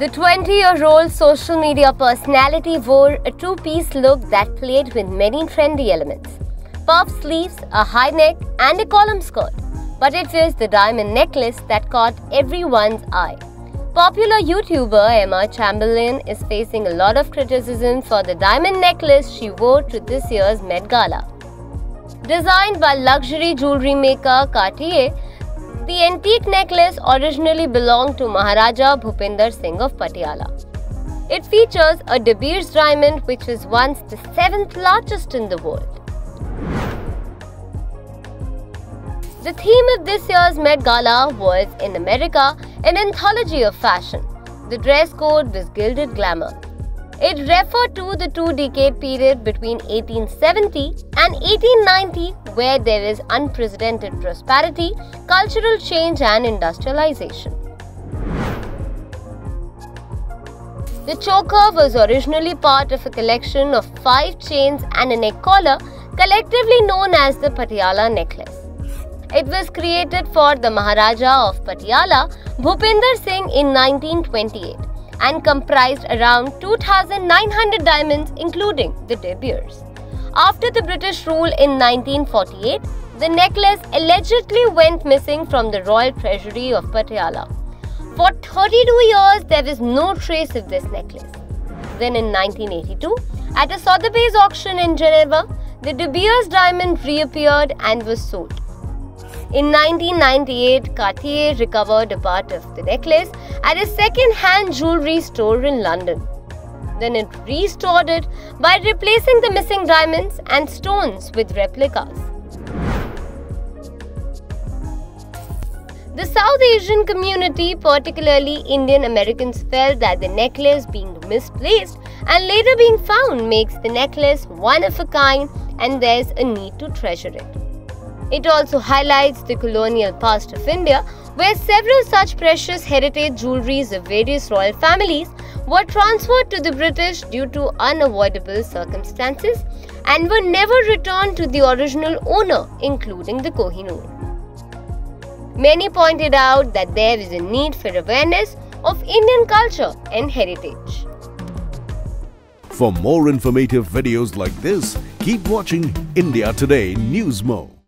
The 20 year old social media personality wore a two piece look that played with many trendy elements puff sleeves, a high neck, and a column skirt. But it was the diamond necklace that caught everyone's eye. Popular YouTuber Emma Chamberlain is facing a lot of criticism for the diamond necklace she wore to this year's Met Gala. Designed by luxury jewelry maker Cartier, the antique necklace originally belonged to Maharaja Bhupinder Singh of Patiala. It features a De Beers diamond which was once the seventh largest in the world. The theme of this year's Met Gala was In America, an anthology of fashion. The dress code was gilded glamour. It referred to the two decade period between 1870 and 1890, where there is unprecedented prosperity, cultural change, and industrialization. The choker was originally part of a collection of five chains and a neck collar, collectively known as the Patiala necklace. It was created for the Maharaja of Patiala, Bhupinder Singh, in 1928 and comprised around 2,900 diamonds, including the De Beers. After the British rule in 1948, the necklace allegedly went missing from the royal treasury of Patiala. For 32 years, there was no trace of this necklace. Then in 1982, at a Sotheby's auction in Geneva, the De Beers diamond reappeared and was sold. In 1998, Cartier recovered a part of the necklace at a second hand jewelry store in London. Then it restored it by replacing the missing diamonds and stones with replicas. The South Asian community, particularly Indian Americans, felt that the necklace being misplaced and later being found makes the necklace one of a kind and there's a need to treasure it. It also highlights the colonial past of India, where several such precious heritage jewelries of various royal families were transferred to the British due to unavoidable circumstances and were never returned to the original owner, including the Kohinoor. Many pointed out that there is a need for awareness of Indian culture and heritage. For more informative videos like this, keep watching India Today News Mo.